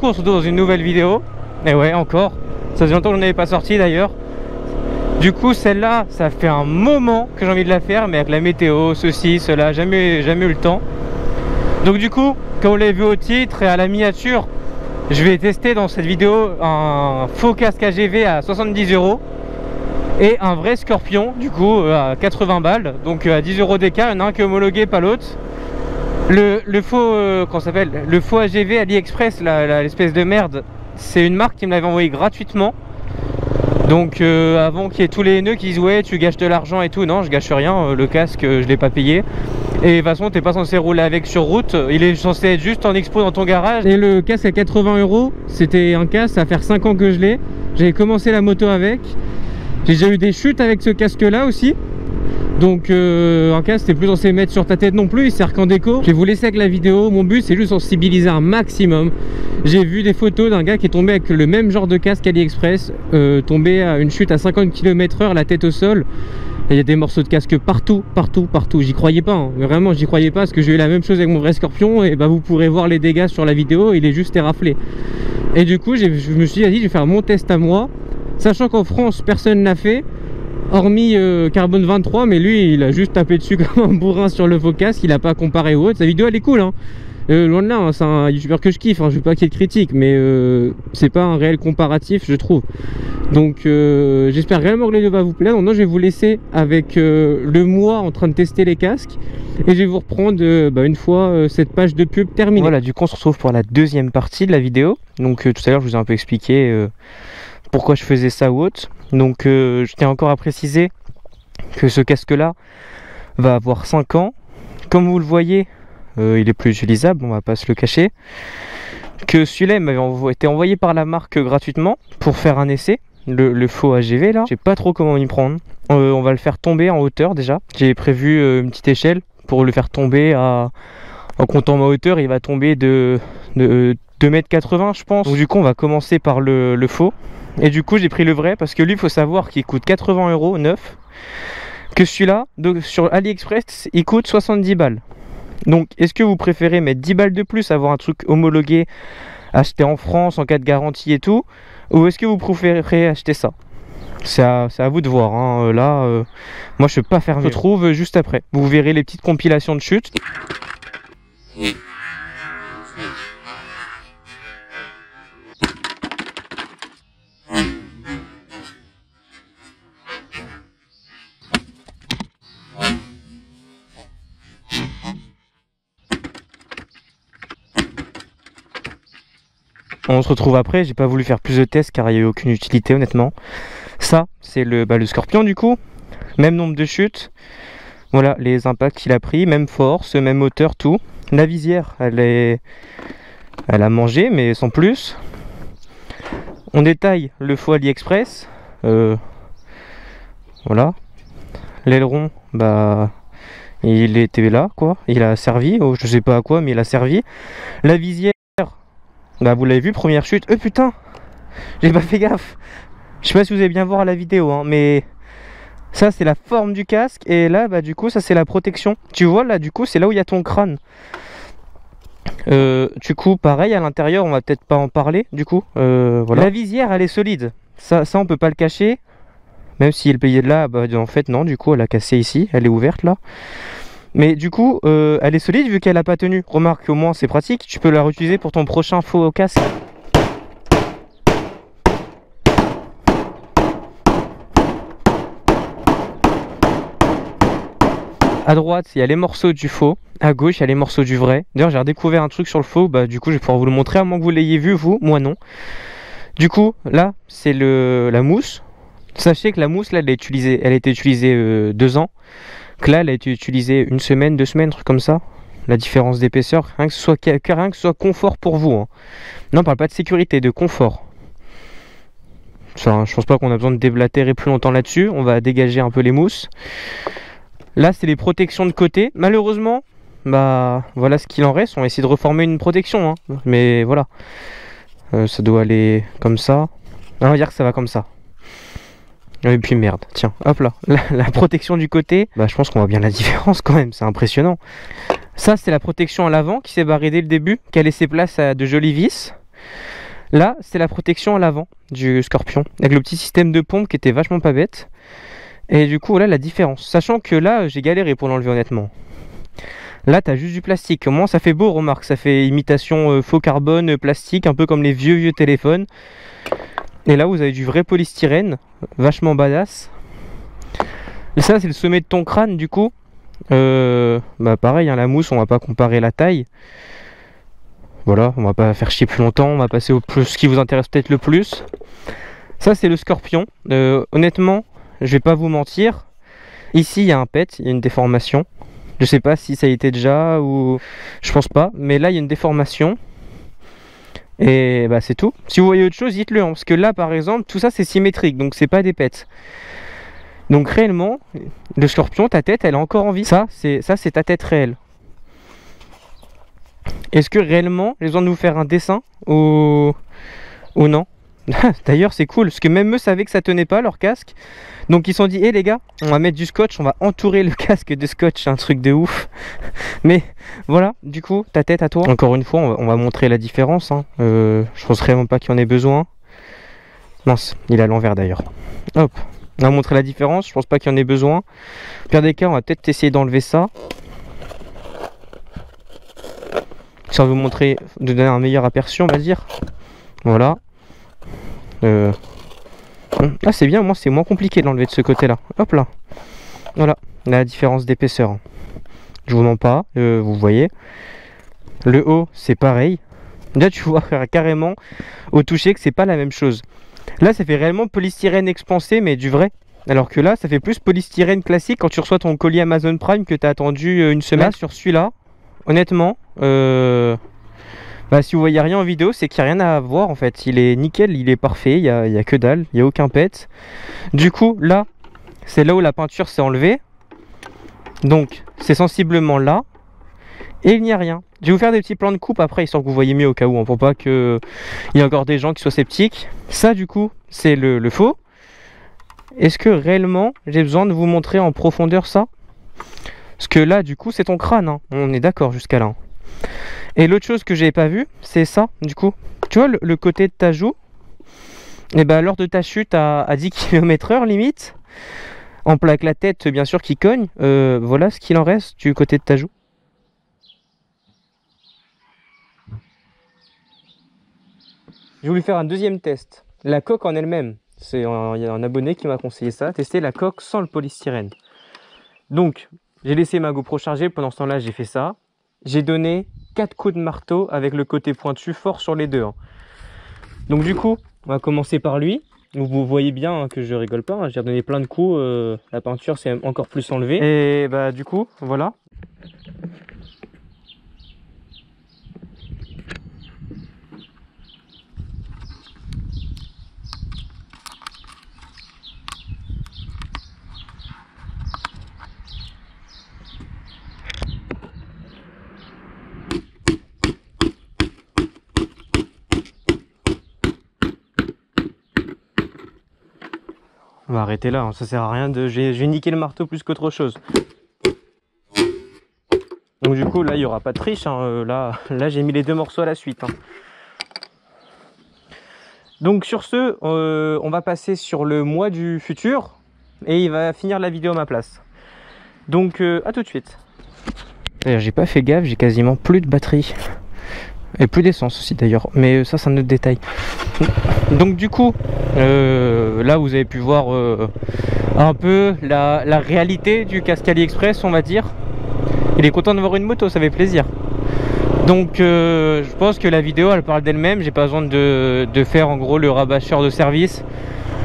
On se retrouve dans une nouvelle vidéo. Et ouais, encore. Ça faisait longtemps que je n'avais pas sorti d'ailleurs. Du coup, celle-là, ça fait un moment que j'ai envie de la faire, mais avec la météo, ceci, cela, jamais, jamais eu le temps. Donc du coup, comme vous l'avez vu au titre et à la miniature, je vais tester dans cette vidéo un faux casque AGV à 70 euros et un vrai Scorpion, du coup, à 80 balles. Donc à 10 euros d'écart, il y en a un qui est homologué, pas l'autre. Le, faux, euh, s'appelle? Le faux AGV AliExpress, l'espèce de merde, c'est une marque qui me l'avait envoyé gratuitement. Donc euh, avant qu'il y ait tous les nœuds qui disent ouais tu gâches de l'argent et tout, non je gâche rien, euh, le casque je l'ai pas payé. Et de toute façon t'es pas censé rouler avec sur route, il est censé être juste en expo dans ton garage. Et le casque à 80 euros, c'était un casque, ça faire 5 ans que je l'ai. J'avais commencé la moto avec. J'ai déjà eu des chutes avec ce casque là aussi. Donc euh, un casque, c'est plus censé mettre sur ta tête non plus, il sert qu'en déco. Je vais vous laisser avec la vidéo, mon but c'est juste sensibiliser un maximum. J'ai vu des photos d'un gars qui est tombé avec le même genre de casque AliExpress, euh, tombé à une chute à 50 km h la tête au sol. Il y a des morceaux de casque partout, partout, partout. J'y croyais pas, hein. vraiment j'y croyais pas parce que j'ai eu la même chose avec mon vrai scorpion et bah vous pourrez voir les dégâts sur la vidéo, il est juste éraflé. Et du coup je me suis dit je vais faire mon test à moi, sachant qu'en France personne n'a fait hormis euh, Carbone 23 mais lui il a juste tapé dessus comme un bourrin sur le casque il a pas comparé au autre. Sa vidéo elle est cool hein. Euh, loin de là hein, c'est un youtubeur que je kiffe hein, je veux pas qu'il y ait de critique mais euh, c'est pas un réel comparatif je trouve. Donc j'espère réellement que vidéo va vous plaire. Donc je vais vous laisser avec le mois en train de tester les casques et je vais vous reprendre bah, une fois cette page de pub terminée. Voilà du coup on se retrouve pour la deuxième partie de la vidéo. Donc tout à l'heure je vous ai un peu expliqué pourquoi je faisais ça ou autre donc euh, je tiens encore à préciser que ce casque là va avoir 5 ans. Comme vous le voyez, euh, il est plus utilisable, on va pas se le cacher. Que celui-là m'avait été envoyé par la marque gratuitement pour faire un essai. Le, faux AGV là, je sais pas trop comment m'y prendre. Euh, on va le faire tomber en hauteur déjà. J'ai prévu une petite échelle pour le faire tomber à en comptant ma hauteur, il va tomber de, de 2m80 je pense. Donc du coup on va commencer par le, le faux. Et du coup, j'ai pris le vrai parce que lui, il faut savoir qu'il coûte 80 euros neuf. Que celui-là, sur AliExpress, il coûte 70 balles. Donc, est-ce que vous préférez mettre 10 balles de plus, avoir un truc homologué, acheté en France en cas de garantie et tout Ou est-ce que vous préférez acheter ça? C'est à, vous de voir. Hein. Là, euh, moi, je ne peux pas faire. Je trouve juste après. Vous verrez les petites compilations de chutes. On se retrouve après, j'ai pas voulu faire plus de tests car il n'y a eu aucune utilité honnêtement. Ça, c'est le, bah, le scorpion du coup. Même nombre de chutes. Voilà les impacts qu'il a pris, même force, même hauteur, tout. La visière, elle est. Elle a mangé, mais sans plus. On détaille le faux AliExpress. Euh, voilà. L'aileron, bah. Il était là, quoi. Il a servi. Oh, je sais pas à quoi, mais il a servi. La visière. Bah vous l'avez vu, première chute. Euh putain J'ai pas fait gaffe. Je sais pas si vous allez bien voir la vidéo, hein, mais ça c'est la forme du casque. Et là, bah du coup, ça c'est la protection. Tu vois là, du coup, c'est là où il y a ton crâne. Euh, du coup, pareil, à l'intérieur, on va peut-être pas en parler, du coup. Euh, voilà. La visière, elle est solide. Ça, ça, on peut pas le cacher. Même si elle payait de là, bah en fait, non, du coup, elle a cassé ici. Elle est ouverte là. Mais du coup, euh, elle est solide vu qu'elle n'a pas tenu. Remarque, au moins c'est pratique, tu peux la réutiliser pour ton prochain faux casque. À droite, il y a les morceaux du faux. À gauche, il y a les morceaux du vrai. D'ailleurs, j'ai redécouvert un truc sur le faux. Bah, du coup, je vais pouvoir vous le montrer à moins que vous l'ayez vu, vous. Moi, non. Du coup, là, c'est la mousse. Sachez que la mousse, là, elle a, elle a été utilisée euh, deux ans que là elle a été utilisée une semaine, deux semaines, truc comme ça. La différence d'épaisseur, rien que ce soit, confort pour vous. Hein. Non, on parle pas de sécurité, de confort. je pense pas qu'on a besoin de déblatérer plus longtemps là-dessus. On va dégager un peu les mousses. Là, c'est les protections de côté. Malheureusement, bah voilà ce qu'il en reste. On va essayer de reformer une protection. Hein. Mais voilà. Euh, ça doit aller comme ça. on va dire que ça va comme ça. Et puis merde, tiens, hop là, la, protection du côté, bah je pense qu'on voit bien la différence quand même, c'est impressionnant. Ça c'est la protection à l'avant qui s'est barrée dès le début, qui a laissé place à de jolies vis. Là, c'est la protection à l'avant du Scorpion, avec le petit système de pompe qui était vachement pas bête. Et du coup, voilà la différence. Sachant que là, j'ai galéré pour l'enlever honnêtement. Là, tu as juste du plastique. Au moins, ça fait beau, remarque. Ça fait imitation euh, faux carbone, plastique, un peu comme les vieux, vieux téléphones. Et là, vous avez du vrai polystyrène, vachement badass. Et ça, c'est le sommet de ton crâne, du coup. Euh, bah pareil, hein, la mousse, on va pas comparer la taille. Voilà, on va pas faire chier plus longtemps, on va passer au plus, ce qui vous intéresse peut-être le plus. Ça, c'est le scorpion. honnêtement, je vais pas vous mentir. Ici, il y a un pet, il y a une déformation. Je sais pas si ça a été déjà ou je pense pas, mais là il y a une déformation. Et bah c'est tout. Si vous voyez autre chose, dites-le, hein, parce que là par exemple, tout ça c'est symétrique, donc c'est pas des pets. Donc réellement, le scorpion, ta tête, elle est encore en vie. Ça, c'est ça, c'est ta tête réelle. Est-ce que réellement, j'ai besoin de vous faire un dessin ou non? D'ailleurs, c'est cool, parce que même eux savaient que ça tenait pas leur casque. Donc ils se sont dit, hé les gars, on va mettre du scotch, on va entourer le casque de scotch, un truc de ouf. Mais voilà, du coup, ta tête à toi. Encore une fois, on va, montrer la différence. Hein. Euh, je pense vraiment pas qu'il y en ait besoin. Mince, il est à l'envers d'ailleurs. Hop, on va montrer la différence, je pense pas qu'il y en ait besoin. Au pire des cas, on va peut-être essayer d'enlever ça. Ça va vous montrer, de donner un meilleur aperçu, on va dire. Voilà. Euh, ah c'est bien, moi c'est moins compliqué de l'enlever de ce côté là. Hop là. Voilà, la différence d'épaisseur. Je vous mens pas, euh, vous voyez. Le haut c'est pareil. Là tu vois carrément au toucher que c'est pas la même chose. Là ça fait réellement polystyrène expansé mais du vrai. Alors que là ça fait plus polystyrène classique quand tu reçois ton colis Amazon Prime que tu as attendu euh, une semaine. sur celui-là, honnêtement, euh, bah, si vous voyez rien en vidéo, c'est qu'il n'y a rien à voir en fait. Il est nickel, il est parfait, il n'y a, a, que dalle, il n'y a aucun pet. Du coup, là, c'est là où la peinture s'est enlevée. Donc, c'est sensiblement là. Et il n'y a rien. Je vais vous faire des petits plans de coupe après, histoire que vous voyez mieux au cas où, hein, pour pas qu'il y ait encore des gens qui soient sceptiques. Ça, du coup, c'est le, faux. Est-ce que réellement, j'ai besoin de vous montrer en profondeur ça? Parce que là, du coup, c'est ton crâne. Hein. On est d'accord jusqu'à là. Hein. Et l'autre chose que j'ai pas vu, c'est ça, du coup. Tu vois, le, côté de ta joue, et eh ben lors de ta chute à, 10 km heure limite, en plaque la tête bien sûr qui cogne, euh, voilà ce qu'il en reste du côté de ta joue. J'ai voulu faire un deuxième test. La coque en elle-même, c'est y a un abonné qui m'a conseillé ça, tester la coque sans le polystyrène. Donc, j'ai laissé ma GoPro charger, pendant ce temps-là j'ai fait ça. J'ai donné 4 coups de marteau avec le côté pointu fort sur les deux. Hein. Donc du coup, on va commencer par lui. Vous voyez bien hein, que je rigole pas, hein. j'ai donné plein de coups, euh, la peinture s'est encore plus enlevée. Et bah du coup, voilà, On va arrêter là, hein. ça sert à rien de... J'ai niqué le marteau plus qu'autre chose. Donc du coup, là, il n'y aura pas de triche. Hein. Euh, là, j'ai mis les deux morceaux à la suite. Hein. Donc sur ce, euh, on va passer sur le mois du futur. Et il va finir la vidéo à ma place. Donc euh, à tout de suite. J'ai pas fait gaffe, j'ai quasiment plus de batterie. Et plus d'essence aussi d'ailleurs. Mais ça, c'est un autre détail. Donc du coup, euh, là vous avez pu voir euh, un peu la, réalité du casque AliExpress, on va dire. Il est content de voir une moto, ça fait plaisir. Donc euh, je pense que la vidéo elle parle d'elle-même, j'ai pas besoin de, faire en gros le rabâcheur de service.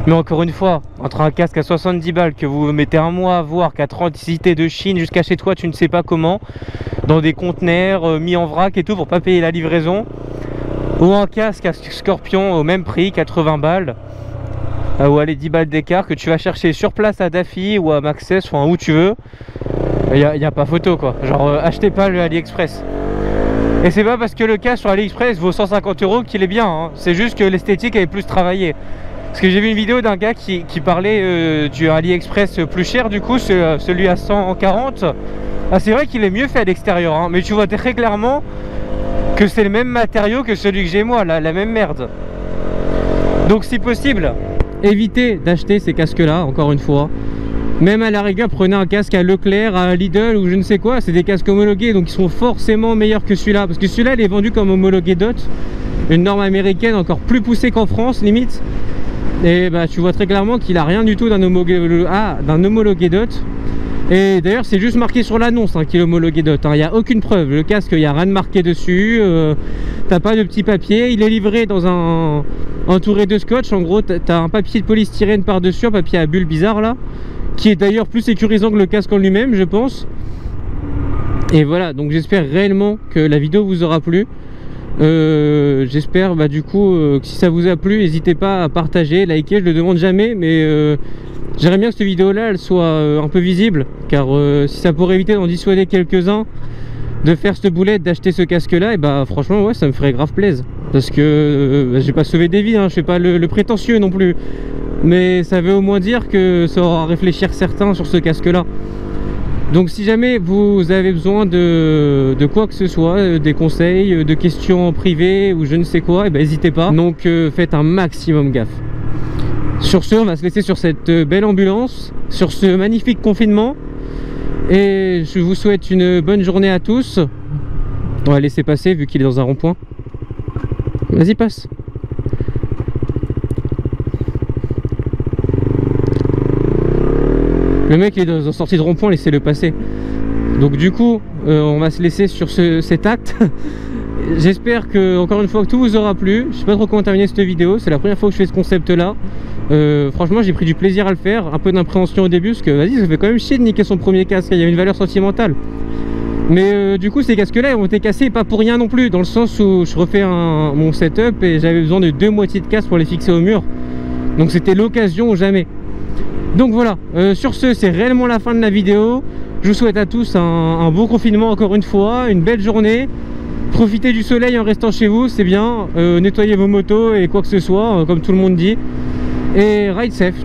Mais encore une fois, entre un casque à 70 balles que vous mettez un mois à voir, qu'à transité de Chine jusqu'à chez toi, tu ne sais pas comment, dans des conteneurs mis en vrac et tout pour pas payer la livraison, ou un casque à Scorpion au même prix, 80 balles, euh, ou allez 10 balles d'écart que tu vas chercher sur place à Daffy ou à Maxès, enfin où tu veux, il n'y a, pas photo quoi. Genre euh, achetez pas le AliExpress. Et c'est pas parce que le casque sur AliExpress vaut 150 euros qu'il est bien, hein. c'est juste que l'esthétique est plus travaillée. Parce que j'ai vu une vidéo d'un gars qui, parlait euh, du AliExpress plus cher, du coup, euh, celui à 140. Ah, c'est vrai qu'il est mieux fait à l'extérieur, hein, mais tu vois très clairement que c'est le même matériau que celui que j'ai moi, la, même merde. Donc si possible, évitez d'acheter ces casques-là, encore une fois. Même à la rigueur, prenez un casque à Leclerc, à Lidl ou je ne sais quoi. C'est des casques homologués, donc ils sont forcément meilleurs que celui-là. Parce que celui-là, il est vendu comme homologué DOT. Une norme américaine encore plus poussée qu'en France, limite. Et bah, tu vois très clairement qu'il a rien du tout d'un homologué, ah, homologué DOT. Et d'ailleurs, c'est juste marqué sur l'annonce hein, qu'il est homologué DOT. Hein. Il n'y a aucune preuve. Le casque, il n'y a rien de marqué dessus. Euh, T'as pas de petit papier. Il est livré dans un entouré de scotch. En gros, t'as un papier de polystyrène par-dessus, un papier à bulle bizarre là qui est d'ailleurs plus sécurisant que le casque en lui-même je pense et voilà donc j'espère réellement que la vidéo vous aura plu euh, j'espère bah, du coup euh, que si ça vous a plu n'hésitez pas à partager, liker, je le demande jamais mais euh, j'aimerais bien que cette vidéo là elle soit un peu visible. Car si ça pourrait éviter d'en dissuader quelques-uns de faire cette boulette, d'acheter ce casque là et bah franchement ouais ça me ferait grave plaisir parce que bah, j'ai pas sauvé des vies, hein, je fais pas le prétentieux non plus. Mais ça veut au moins dire que ça aura réfléchir certains sur ce casque là donc si jamais vous avez besoin de, quoi que ce soit, euh, des conseils, euh, de questions en privé ou je ne sais quoi, eh ben, n'hésitez pas. Donc euh, faites un maximum gaffe. Sur ce, on va se laisser sur cette belle ambulance, sur ce magnifique confinement. Et je vous souhaite une bonne journée à tous. On va laisser passer vu qu'il est dans un rond-point. Vas-y, passe. Le mec est dans sortie de rond-point, laissez-le passer. Donc du coup, euh, on va se laisser sur cet acte. J'espère que, encore une fois, que tout vous aura plu. Je sais pas trop comment terminer cette vidéo. C'est la première fois que je fais ce concept-là. Euh, franchement, j'ai pris du plaisir à le faire. Un peu d'impréhension au début, parce que vas-y, ça fait quand même chier de niquer son premier casque. Il y avait une valeur sentimentale. Mais euh, du coup, ces casques-là ont été cassés, pas pour rien non plus. Dans le sens où je refais mon setup et j'avais besoin de deux moitiés de casque pour les fixer au mur. Donc c'était l'occasion ou jamais. Donc voilà, euh, sur ce, c'est réellement la fin de la vidéo. Je vous souhaite à tous un, bon confinement encore une fois, une belle journée. Profitez du soleil en restant chez vous, c'est bien. Euh, nettoyez vos motos et quoi que ce soit, euh, comme tout le monde dit. Et ride safe.